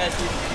Yes,